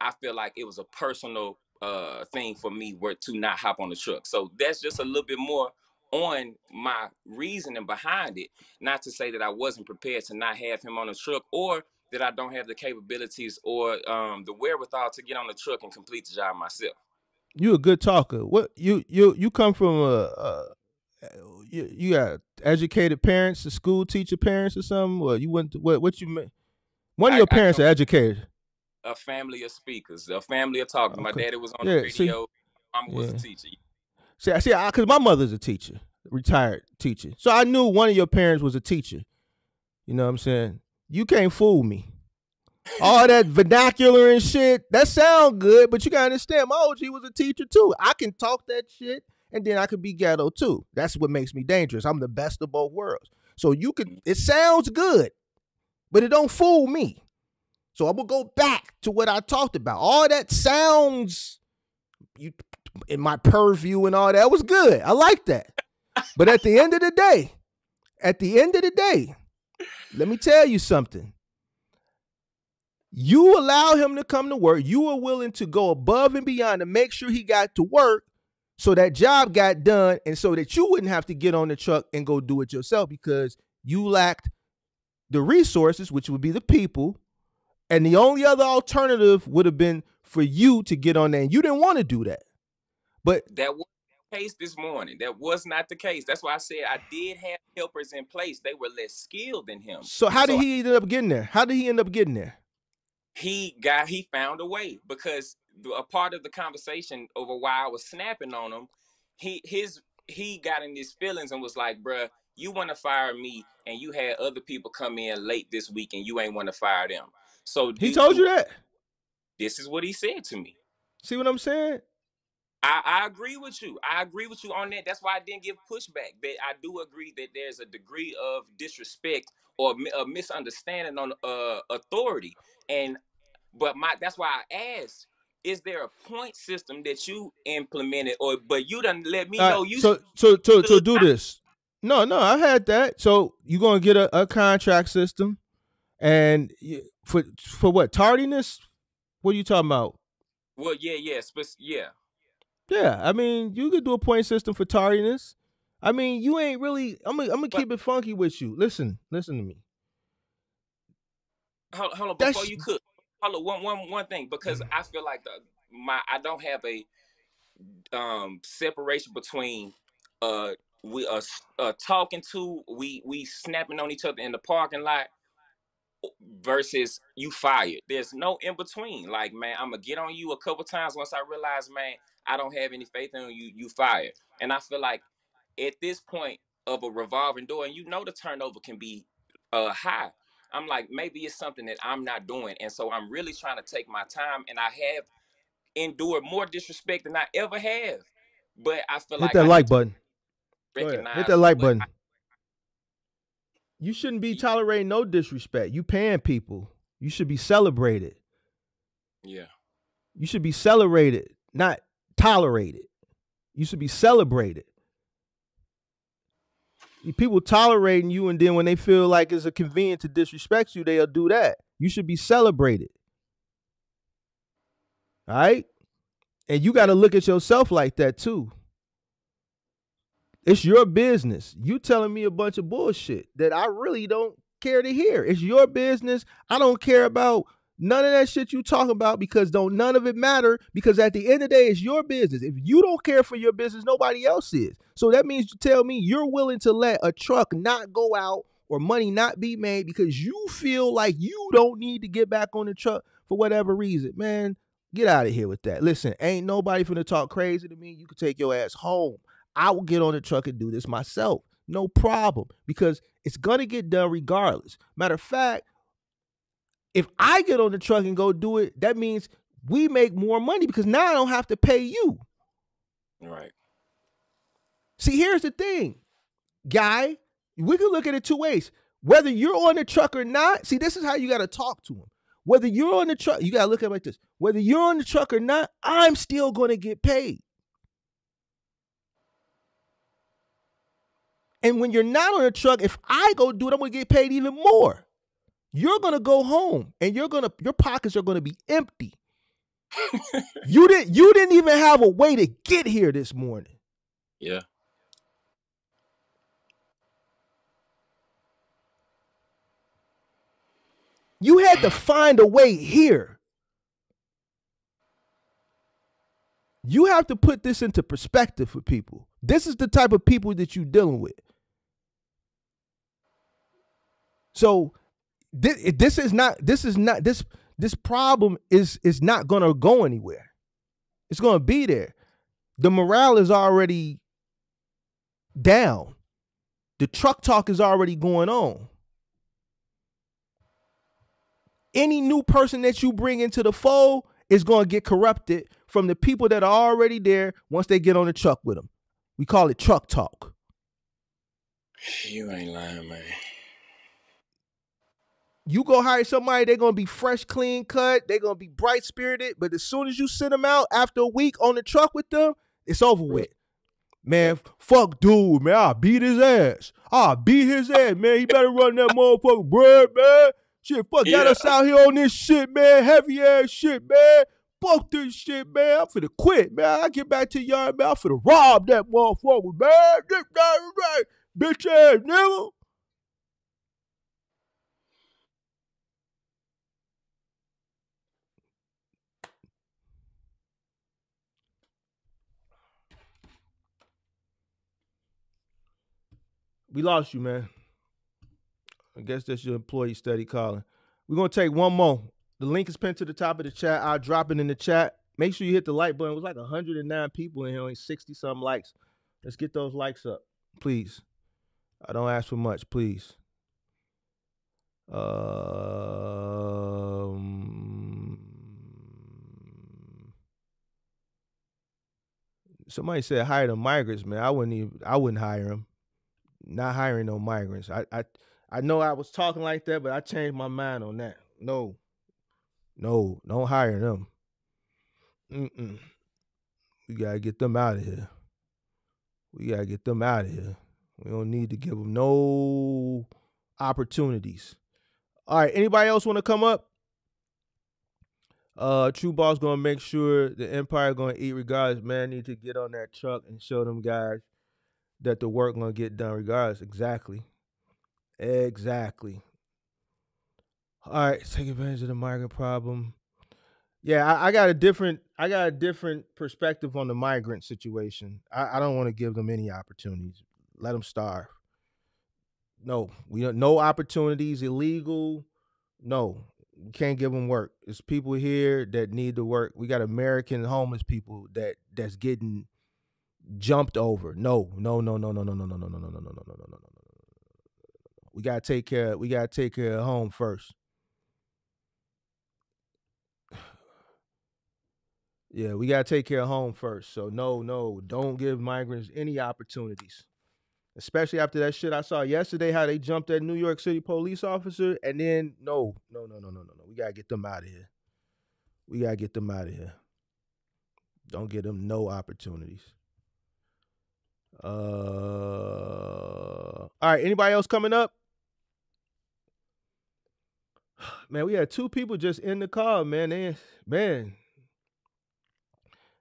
I feel like it was a personal uh thing for me where to not hop on the truck. So that's just a little bit more on my reasoning behind it. Not to say that I wasn't prepared to not have him on the truck or that I don't have the capabilities or um the wherewithal to get on the truck and complete the job myself. You a good talker. What you you you come from a, a you, you got educated parents, a school teacher parents or something? Or you went to, what what you mean? One of your I parents come- are educated. A family of speakers, a family of talkers. My daddy was on Yeah, the see- radio. Mama was a Yeah. teacher. See, I see, because my mother's a teacher, retired teacher. So I knew one of your parents was a teacher. You know what I'm saying? You can't fool me. All that vernacular and shit, that sound good, but you gotta understand, my OG was a teacher too. I can talk that shit, and then I could be ghetto too. That's what makes me dangerous. I'm the best of both worlds. So you could, it sounds good, but it don't fool me. So I'm gonna go back to what I talked about. All that sounds you in my purview and all that was good. I like that. But at the end of the day, at the end of the day, let me tell you something. You allow him to come to work. You were willing to go above and beyond to make sure he got to work so that job got done and so that you wouldn't have to get on the truck and go do it yourself because you lacked the resources, which would be the people. And the only other alternative would have been for you to get on there. And you didn't want to do that. But That was the case this morning. That was not the case. That's why I said I did have helpers in place. They were less skilled than him. so how did So- he end up getting there? How did he end up getting there? he got he found a way because a part of the conversation over why I was snapping on him, he his he got in his feelings and was like, "Bruh, you want to fire me, and you had other people come in late this week, and you ain't want to fire them." So He told to- you that? This is what he said to me. See what I'm saying? I, I agree with you. I agree with you on that. That's why I didn't give pushback. But I do agree that there's a degree of disrespect or a misunderstanding on uh, authority. And but my that's why I asked: Is there a point system that you implemented, or but you done let me All know you so so to to do this. No, no, I had that. So you're gonna get a, a contract system, and you, for for what tardiness? What are you talking about? well, yeah, yeah, spec- yeah. Yeah, I mean you could do a point system for tardiness. I mean you ain't really. I'm gonna I'm gonna But- keep it funky with you. Listen, listen to me. Hold, hold on, That's- before you could hold on one one one thing because I feel like the my I don't have a um separation between uh we uh, uh talking to we we snapping on each other in the parking lot versus you fired. There's no in between. Like, man, I'm gonna get on you a couple times once I realize, man, I don't have any faith in you. You fired, and I feel like at this point of a revolving door, and you know the turnover can be uh high. I'm like, maybe it's something that I'm not doing, and so I'm really trying to take my time, and I have endured more disrespect than I ever have. But I feel Hit like that I like button. Recognize Hit that like button. I- You shouldn't be tolerating no disrespect. You paying people. You should be celebrated. yeah, You should be celebrated, not tolerated. You should be celebrated. People tolerating you, and then when they feel like it's a convenient to disrespect you, they'll do that. You should be celebrated. All right? And you got to look at yourself like that too. It's your business. You telling me a bunch of bullshit that I really don't care to hear. It's your business. I don't care about none of that shit you talking about because don't none of it matter because at the end of the day it's your business. If you don't care for your business, nobody else is. So that means you tell me you're willing to let a truck not go out or money not be made because you feel like you don't need to get back on the truck for whatever reason. Man, get out of here with that. Listen, ain't nobody finna talk crazy to me. You can take your ass home. I will get on the truck and do this myself. No problem. Because it's gonna get done regardless. Matter of fact, if I get on the truck and go do it, that means we make more money because now I don't have to pay you. right. See, here's the thing, guy. We can look at it two ways. Whether you're on the truck or not, see, this is how you got to talk to him. Whether you're on the truck, you got to look at it like this. Whether you're on the truck or not, I'm still going to get paid. And when you're not on a truck, if I go do it, I'm going to get paid even more. You're going to go home and you're going to your pockets are going to be empty. you didn't you didn't even have a way to get here this morning. Yeah. You had to find a way here. You have to put this into perspective for people. This is the type of people that you're dealing with. So this, this is not this is not this this problem is is not going to go anywhere. It's going to be there. The morale is already down. The truck talk is already going on any new person that you bring into the fold is going to get corrupted from the people that are already there once they get on the truck with them. We call it truck talk. You ain't lying, man. You go hire somebody, they're to be fresh, clean cut, they're to be bright spirited, but as soon as you send them out after a week on the truck with them, it's over with. Man, fuck dude, man. I'll beat his ass. I'll beat his ass, man. He better run that motherfucker bread, man. Shit, fuck, got Yeah. us out here on this shit, man. Heavy ass shit, man. Fuck this shit, man. I'm finna quit, man. I get back to y'all, man. I'm finna rob that motherfucker, man. This, that, that, bitch ass nigga. We lost you, man. I guess that's your employee study calling. We're gonna take one more. The link is pinned to the top of the chat. I'll drop it in the chat. Make sure you hit the like button. It was like 109 people in here, only 60 some likes. Let's get those likes up, please. I don't ask for much, please. Um, somebody said hire the migrants, man. I wouldn't even. I wouldn't hire them. Not hiring no migrants. I, I, I know I was talking like that, but I changed my mind on that. No, no, don't hire them. Mm-mm. We gotta get them out of here. We gotta get them out of here. We don't need to give them no opportunities. All right, anybody else want to come up? Uh, True Ball's gonna make sure the Empire gonna eat regardless. Man, need to get on that truck and show them guys that the work gonna get done regardless. Exactly. Exactly. All right, take advantage of the migrant problem. Yeah, I, I got a different I got a different perspective on the migrant situation. I, I don't want to give them any opportunities. Let them starve. No, we don't no opportunities, illegal, No, we can't give them work. It's people here that need to work. We got American homeless people that that's getting jumped over. No, no, no, no, no, no, no, no, no, no, no, no, no, no, no, no, no, no. We gotta take care. We gotta take care of home first. Yeah, we gotta take care of home first. So no, no, don't give migrants any opportunities. Especially after that shit I saw yesterday, how they jumped that New York City police officer, and then no, no, no, no, no, no, no. We gotta get them out of here. We gotta get them out of here. Don't give them no opportunities. Uh, all right. Anybody else coming up? Man, we had two people just in the car, man. They, man,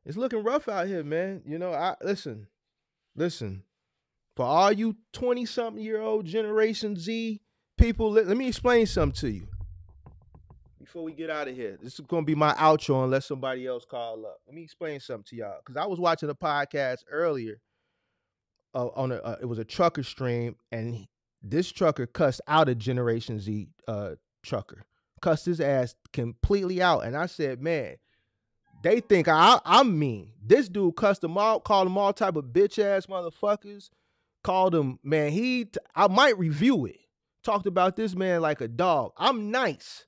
it's looking rough out here, man. You know, I listen, listen. For all you 20 something year old Generation Z people, let, let me explain something to you before we get out of here. This is going to be my outro unless somebody else call up. Let me explain something to y'all because I was watching a podcast earlier. Uh, on a, uh, it was a trucker stream, and he, this trucker cussed out a Generation Z uh, trucker, cussed his ass completely out, and I said, man, they think I, I'm mean. This dude cussed them all, called them all type of bitch ass motherfuckers called him, man, he I might review it. Talked about this man like a dog. I'm nice.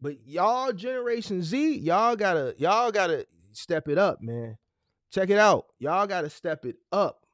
But y'all generation Z, y'all gotta y'all gotta step it up, man. Check it out. Y'all gotta step it up.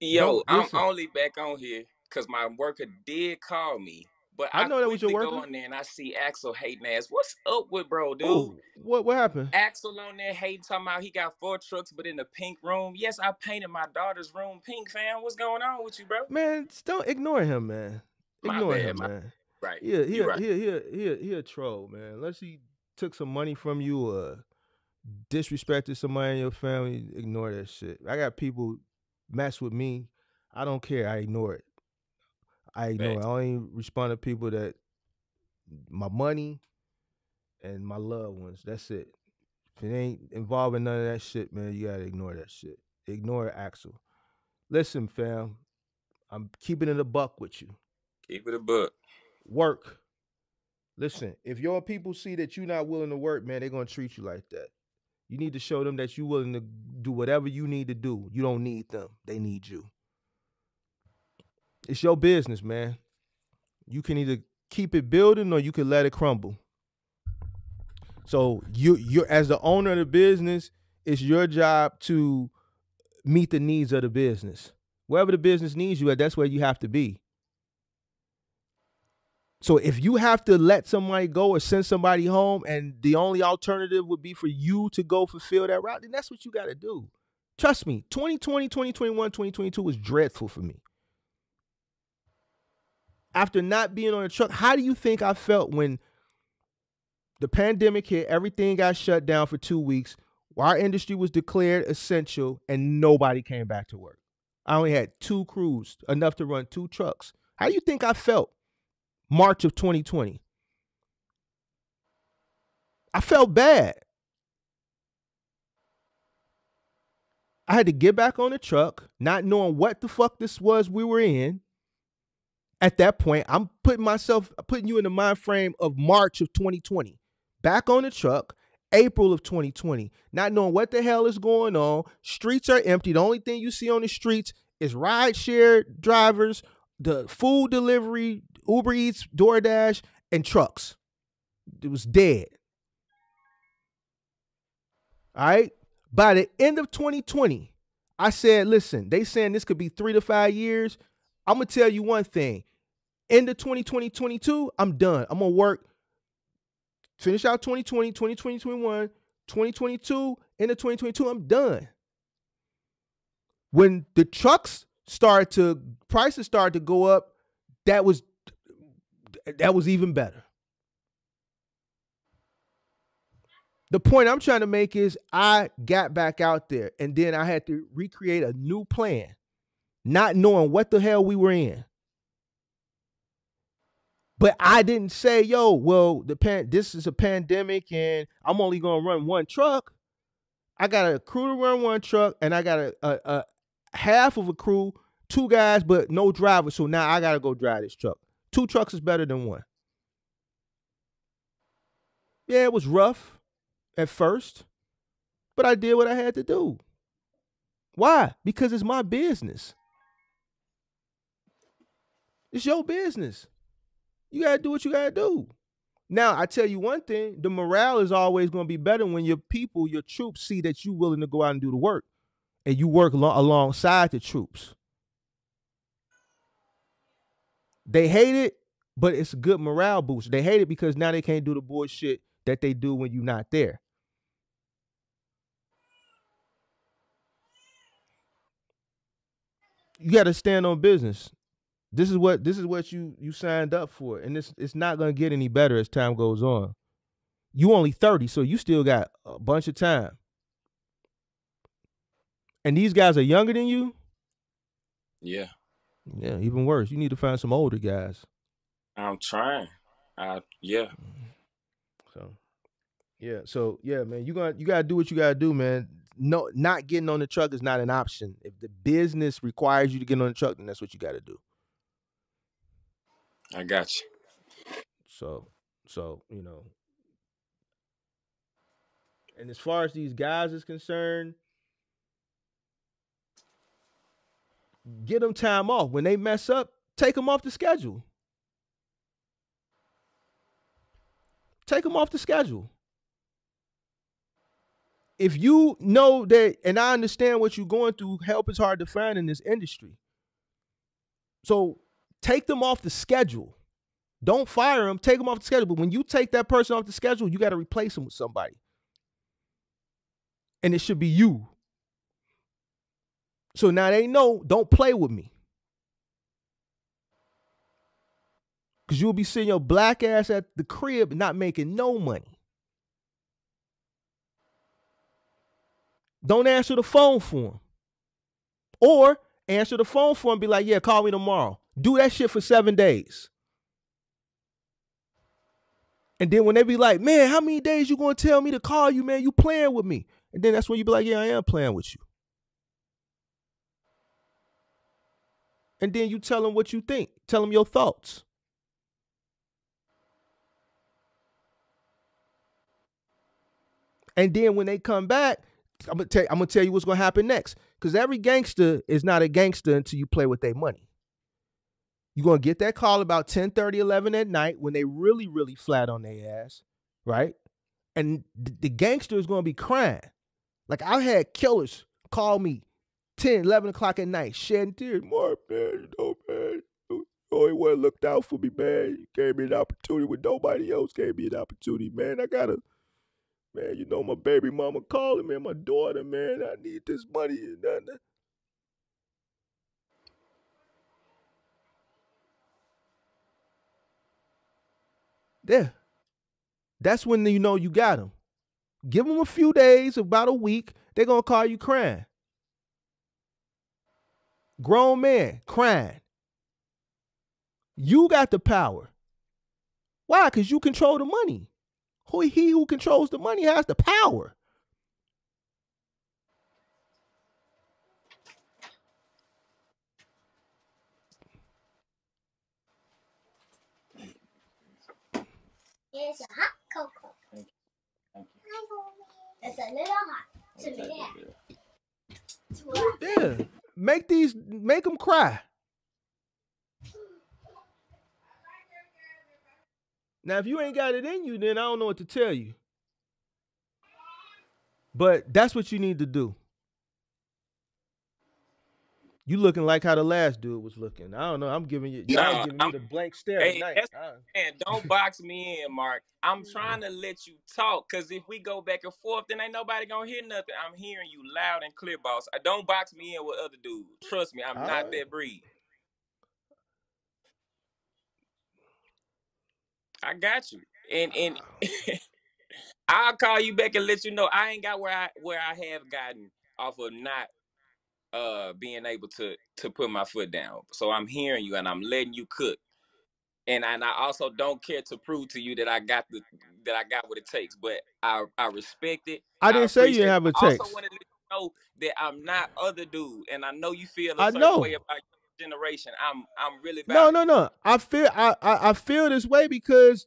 Yo, I'm only back on here because my worker did call me but I, I know that was your work. Go on there and I see Axel hating ass. What's up with bro, dude? Ooh, what what happened? Axel on there hating, talking about he got four trucks, but in the pink room. Yes, I painted my daughter's room pink, fam. What's going on with you, bro? Man, don't ignore him, man. Ignore bad, him, my, man. Right. Yeah, he, he, right. he, he, he, he a troll, man. Unless he took some money from you or disrespected somebody in your family, ignore that shit. I got people mess with me. I don't care. I ignore it. I ignore. I only respond to people that my money and my loved ones. That's it. If it ain't involving none of that shit, man, you gotta ignore that shit. Ignore Axel. Listen, fam, I'm keeping it a buck with you. Keep it a buck. Work. Listen, if your people see that you're not willing to work, man, they're gonna treat you like that. You need to show them that you're willing to do whatever you need to do. You don't need them; they need you. It's your business, man. You can either keep it building or you can let it crumble. So you you as the owner of the business, it's your job to meet the needs of the business. Wherever the business needs you at, that's where you have to be. So if you have to let somebody go or send somebody home and the only alternative would be for you to go fulfill that route, then that's what you got to do. Trust me, 2020, 2021, 2022 was dreadful for me after not being on a truck, how do you think I felt when the pandemic hit, everything got shut down for two weeks, our industry was declared essential, and nobody came back to work? I only had two crews, enough to run two trucks. How do you think I felt March of 2020? I felt bad. I had to get back on the truck, not knowing what the fuck this was we were in at that point, I'm putting myself, putting you in the mind frame of March of 2020. Back on the truck, April of 2020, not knowing what the hell is going on. Streets are empty. The only thing you see on the streets is ride share drivers, the food delivery, Uber Eats, DoorDash, and trucks. It was dead. All right. By the end of 2020, I said, listen, they saying this could be three to five years. I'm gonna tell you one thing. End of 2020, 22, I'm done. I'm gonna work, finish out 2020, 2020, 21, 2022, end of 2022, I'm done. When the trucks started to prices started to go up, that was that was even better. The point I'm trying to make is I got back out there and then I had to recreate a new plan not knowing what the hell we were in. But I didn't say, yo, well, the pan this is a pandemic and I'm only gonna run one truck. I got a crew to run one truck, and I got a, a, a half of a crew, two guys, but no driver. So now I gotta go drive this truck. Two trucks is better than one. Yeah, it was rough at first, but I did what I had to do. Why? Because it's my business. It's your business. You gotta do what you gotta do. Now, I tell you one thing: the morale is always going to be better when your people, your troops, see that you're willing to go out and do the work, and you work lo- alongside the troops. They hate it, but it's a good morale boost. They hate it because now they can't do the bullshit that they do when you're not there. You got to stand on business. This is what this is what you you signed up for, and it's it's not gonna get any better as time goes on. You only thirty, so you still got a bunch of time. And these guys are younger than you. Yeah, Yeah, even worse. You need to find some older guys. I'm trying. I yeah. Mm-hmm. So, yeah. So yeah, man, you gonna you gotta do what you gotta do, man. No, not getting on the truck is not an option. If the business requires you to get on the truck, then that's what you got to do. I got you. So, so you know. And as far as these guys is concerned, get them time off. When they mess up, take them off the schedule. Take them off the schedule. If you know that, and I understand what you're going through, help is hard to find in this industry. So take them off the schedule. Don't fire them, take them off the schedule. But when you take that person off the schedule, you got to replace them with somebody. And it should be you. So now they know, don't play with me. Because you'll be sitting your black ass at the crib not making no money. Don't answer the phone for him. Or answer the phone for him, be like, yeah, call me tomorrow. Do that shit for seven days. And then when they be like, man, how many days you gonna tell me to call you, man? You playing with me. And then that's when you be like, yeah, I am playing with you. And then you tell them what you think. Tell them your thoughts. And then when they come back, I'm gonna tell I'm gonna tell you what's gonna happen next. Because every gangster is not a gangster until you play with their money. You're gonna get that call about 10, 30, 11 at night when they really, really flat on their ass, right? And the gangster is gonna be crying. Like I had killers call me 10, 11 o'clock at night, shedding tears. More man, you know, man. You one looked out for me, man. You gave me an opportunity when nobody else gave me an opportunity, man. I gotta Man, you know my baby mama calling me, my daughter, man. I need this money. and that. There. That's when you know you got them. Give them a few days, about a week. They're gonna call you crying. Grown man crying. You got the power. Why? Because you control the money. Who he who controls the money has the power. It's a hot cocoa. Thank you. It's a little hot to me. Yeah. Make these make them cry. Now, if you ain't got it in you, then I don't know what to tell you. But that's what you need to do. You looking like how the last dude was looking. I don't know. I'm giving you y'all giving me I'm- the blank stare Hey, tonight. Man, don't box me in, Mark. I'm trying to let you talk, cause if we go back and forth, then ain't nobody gonna hear nothing. I'm hearing you loud and clear, boss. I don't box me in with other dudes. Trust me, I'm not Alright. that breed. I got you, and and ah. I'll call you back and let you know I ain't got where I where I have gotten off of not uh being able to to put my foot down. So I'm hearing you and I'm letting you cook. And and I also don't care to prove to you that I got the that I got what it takes, but I I respect it. I didn't say you have a what I it also takes. wanted to let you know that I'm not other dude, and I know you feel a I certain know. way about your generation. I'm I'm really No, no, no. I feel I, I I feel this way because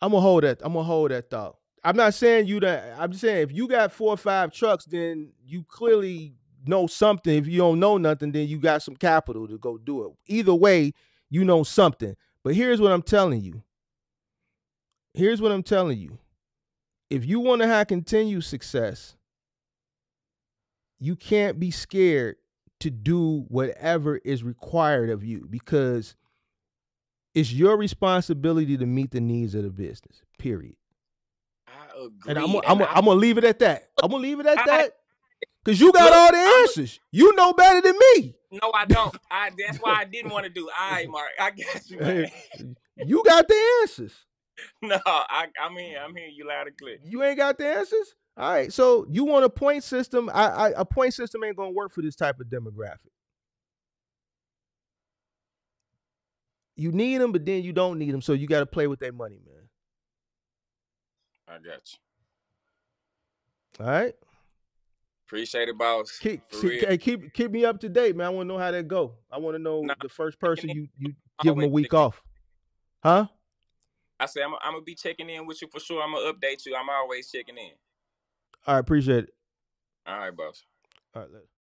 I'm gonna hold that. I'm gonna hold that thought. I'm not saying you that. I'm just saying if you got four or five trucks, then you clearly know something. If you don't know nothing, then you got some capital to go do it. Either way, you know something. But here's what I'm telling you. Here's what I'm telling you. If you want to have continued success, you can't be scared to do whatever is required of you because it's your responsibility to meet the needs of the business. Period. I agree. And I'm gonna I'm I'm gonna leave it at that. I'm gonna leave it at I- that. Cause you got Look, all the I'm answers. you know better than me. no, I don't. I that's why I didn't want to do. All right, Mark, I got you, man. You got the answers. no, I, I'm here. I'm hearing you loud and clear. You ain't got the answers. All right. So you want a point system? I, I a point system ain't gonna work for this type of demographic. You need them, but then you don't need them. So you got to play with their money, man. I got you. All right. Appreciate it, boss. Keep hey, keep keep me up to date, man. I want to know how that go. I want to know Nah, the first person you you give them a week off. Huh? I say I'm, I'm gonna be checking in with you for sure. I'm gonna update you. I'm always checking in. All right. Appreciate it. All right, boss. All right. Later.